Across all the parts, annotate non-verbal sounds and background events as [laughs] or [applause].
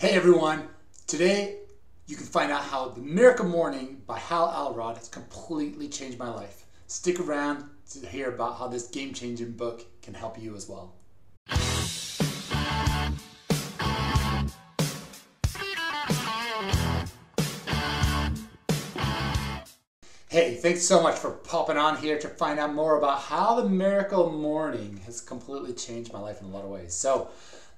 Hey everyone, today you can find out how The Miracle Morning by Hal Elrod has completely changed my life. Stick around to hear about how this game changing book can help you as well. Hey, thanks so much for popping on here to find out more about how The Miracle Morning has completely changed my life in a lot of ways. So,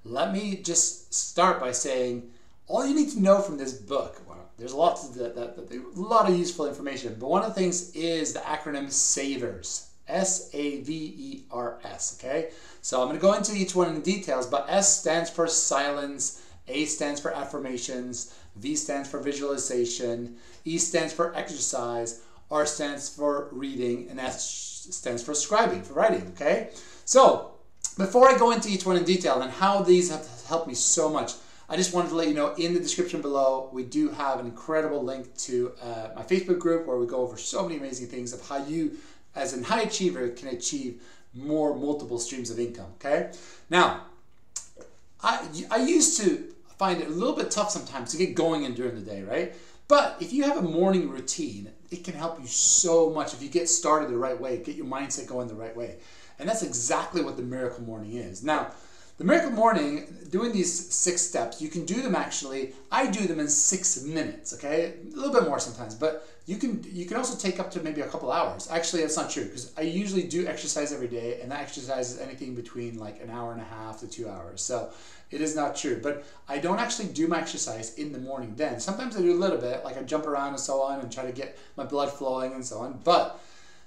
let me just start by saying all you need to know from this book. Well, there's lots of a lot of useful information, but one of the things is the acronym SAVERS. S A V E R S. Okay, so I'm going to go into each one in the details, but S stands for silence, A stands for affirmations, V stands for visualization, E stands for exercise, R stands for reading, and S stands for scribing, for writing. Okay, so before I go into each one in detail and how these have helped me so much, I just wanted to let you know in the description below, we do have an incredible link to uh, my Facebook group where we go over so many amazing things of how you, as a high achiever, can achieve more multiple streams of income. Okay. Now, I, I used to find it a little bit tough sometimes to get going in during the day, right? But if you have a morning routine, it can help you so much if you get started the right way, get your mindset going the right way. And that's exactly what the miracle morning is. Now, the miracle morning, doing these six steps, you can do them actually. I do them in six minutes, okay? A little bit more sometimes, but you can you can also take up to maybe a couple hours. Actually, that's not true because I usually do exercise every day, and that exercise is anything between like an hour and a half to two hours. So it is not true. But I don't actually do my exercise in the morning. Then sometimes I do a little bit, like I jump around and so on, and try to get my blood flowing and so on. But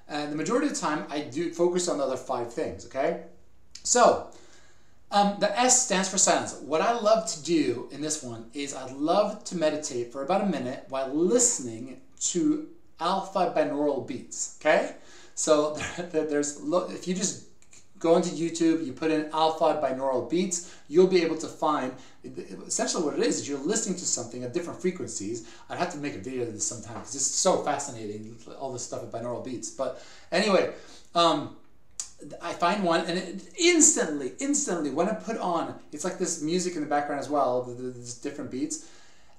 and the majority of the time, I do focus on the other five things, okay? So, um, the S stands for silence. What I love to do in this one is I love to meditate for about a minute while listening to alpha binaural beats, okay? So [laughs] there's, if you just go into YouTube, you put in alpha binaural beats, you'll be able to find essentially what it is is you're listening to something at different frequencies. I'd have to make a video of this sometime because it's so fascinating, all this stuff with binaural beats. But anyway, um, I find one and it instantly, instantly, when I put on, it's like this music in the background as well, these different beats.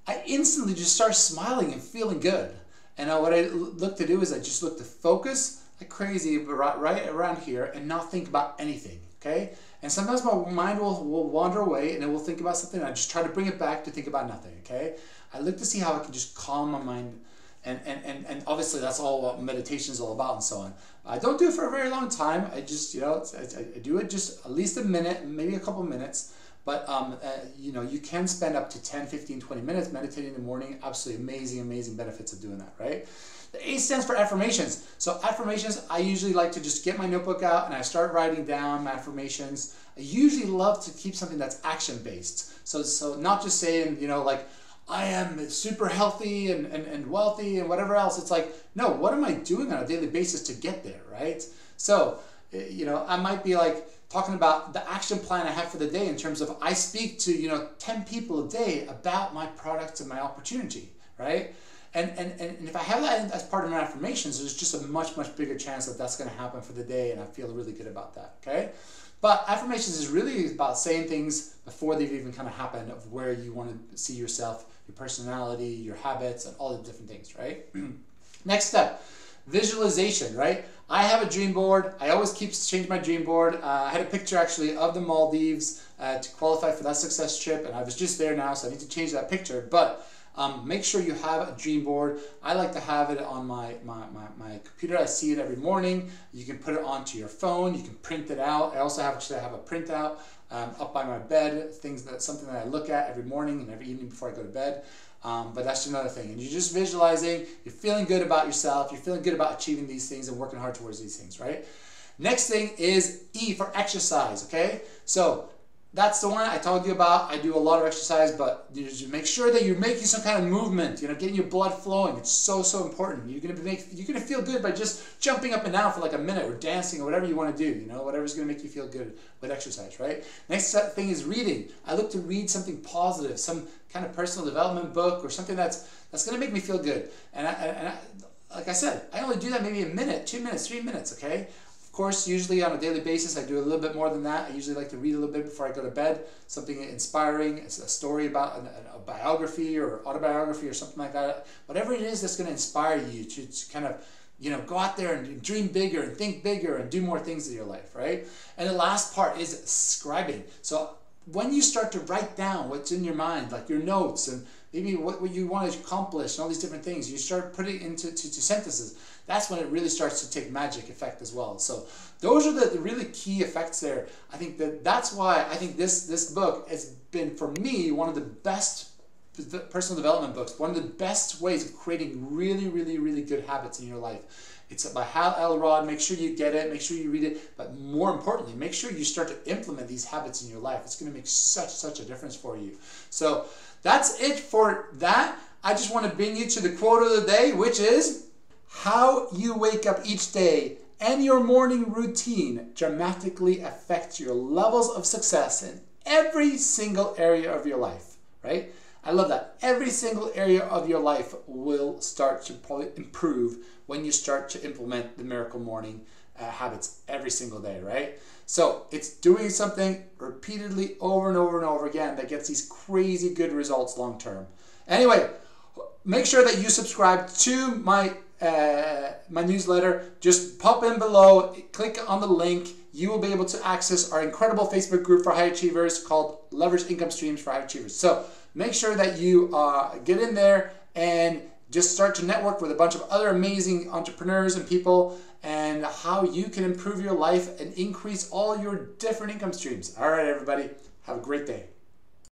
I instantly just start smiling and feeling good. And what I look to do is I just look to focus like crazy but right around here and not think about anything, okay? And sometimes my mind will, will wander away and it will think about something. I just try to bring it back to think about nothing, okay? I look to see how I can just calm my mind. And, and, and, and obviously that's all what meditation is all about and so on. I don't do it for a very long time. I just, you know, I, I do it just at least a minute, maybe a couple minutes. But, um, uh, you know, you can spend up to 10, 15, 20 minutes meditating in the morning. Absolutely amazing, amazing benefits of doing that, right? The A stands for affirmations. So affirmations, I usually like to just get my notebook out and I start writing down my affirmations. I usually love to keep something that's action based. So, so not just saying, you know, like, I am super healthy and, and, and wealthy and whatever else. It's like, no, what am I doing on a daily basis to get there, right? So, eh, you know, I might be like talking about the action plan I have for the day in terms of I speak to, you know, 10 people a day about my products and my opportunity, right? And, and, and if I have that as part of my affirmations, there's just a much, much bigger chance that that's going to happen for the day, and I feel really good about that, okay? But affirmations is really about saying things before they've even kind of happened of where you want to see yourself, your personality, your habits, and all the different things, right? [clears throat] Next step, visualization, right? I have a dream board. I always keep change my dream board. Uh, I had a picture actually of the Maldives uh, to qualify for that success trip, and I was just there now, so I need to change that picture. But um, make sure you have a dream board. I like to have it on my, my, my, my, computer. I see it every morning. You can put it onto your phone. You can print it out. I also have actually have a printout um, up by my bed, things that something that I look at every morning and every evening before I go to bed. Um, but that's another thing. And you're just visualizing, you're feeling good about yourself, you're feeling good about achieving these things and working hard towards these things, right? Next thing is E for exercise, okay? So that's the one I told you about. I do a lot of exercise, but make sure that you're making some kind of movement. You know, getting your blood flowing. It's so so important. You're gonna be make you're gonna feel good by just jumping up and down for like a minute or dancing or whatever you want to do. You know, whatever's gonna make you feel good with exercise, right? Next thing is reading. I look to read something positive, some kind of personal development book or something that's that's gonna make me feel good. And I, and I, like I said, I only do that maybe a minute, two minutes, three minutes. Okay course, usually on a daily basis, I do a little bit more than that. I usually like to read a little bit before I go to bed, something inspiring, it's a story about a, a biography or autobiography or something like that. Whatever it is that's going to inspire you to, to kind of you know, go out there and dream bigger and think bigger and do more things in your life, right? And the last part is scribing. So when you start to write down what's in your mind, like your notes and maybe what, what you want to accomplish and all these different things, you start putting into to, to sentences. That's when it really starts to take magic effect as well. So those are the, the really key effects there. I think that that's why I think this this book has been for me one of the best personal development books, one of the best ways of creating really, really, really good habits in your life. It's by Hal Elrod. Make sure you get it. Make sure you read it. But more importantly, make sure you start to implement these habits in your life. It's going to make such, such a difference for you. So that's it for that. I just want to bring you to the quote of the day, which is how you wake up each day and your morning routine dramatically affects your levels of success in every single area of your life, right? I love that. Every single area of your life will start to probably improve when you start to implement the miracle morning uh, habits every single day, right? So it's doing something repeatedly over and over and over again that gets these crazy good results long term. Anyway, make sure that you subscribe to my uh, my newsletter. Just pop in below, click on the link. You will be able to access our incredible Facebook group for high achievers called Leverage Income Streams for High Achievers. So make sure that you uh, get in there and just start to network with a bunch of other amazing entrepreneurs and people and how you can improve your life and increase all your different income streams. All right, everybody, have a great day.